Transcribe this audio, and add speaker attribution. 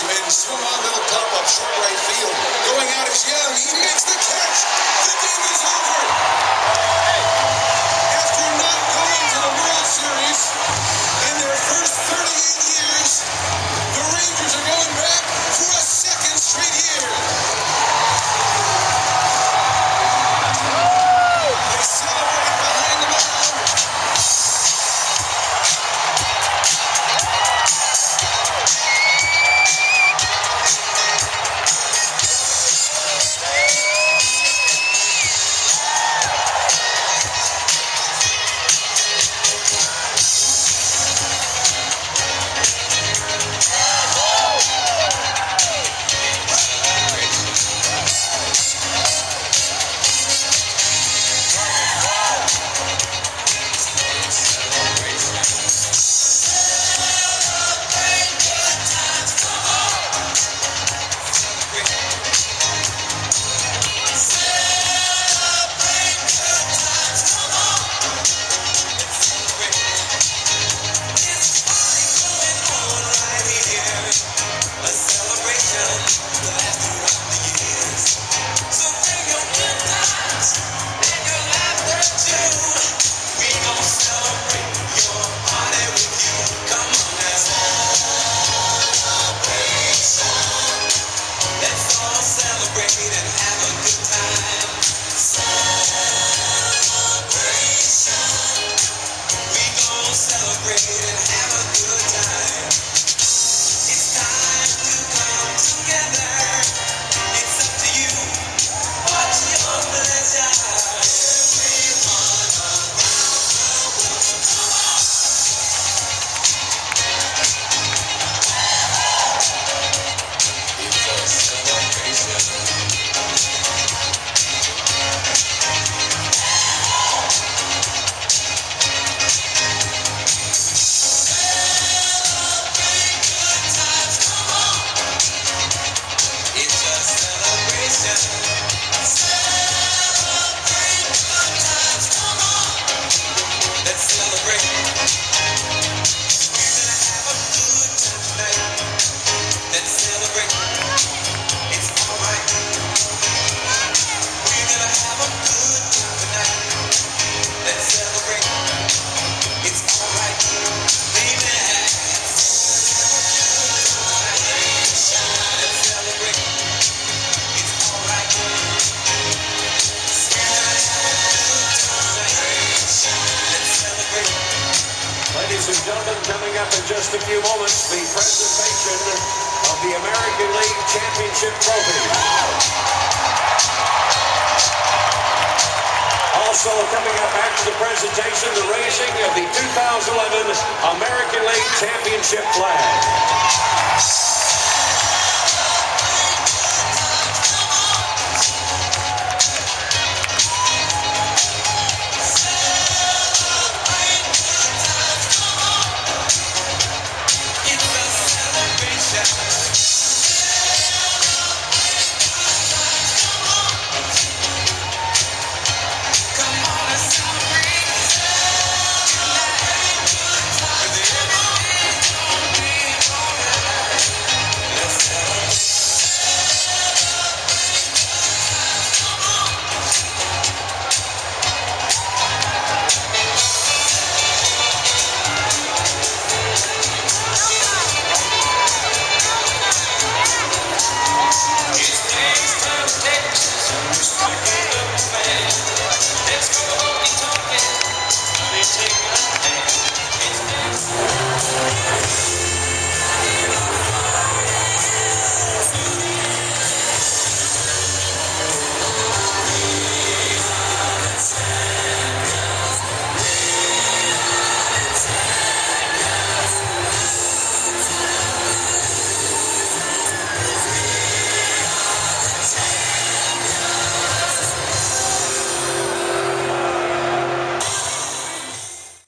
Speaker 1: Twins. Come on, little pop up, short right field. Going out is Young. He makes the catch. The game is over.
Speaker 2: Just a few moments, the presentation of the American League Championship Trophy. Also coming up after the presentation, the raising of the 2011 American League Championship flag.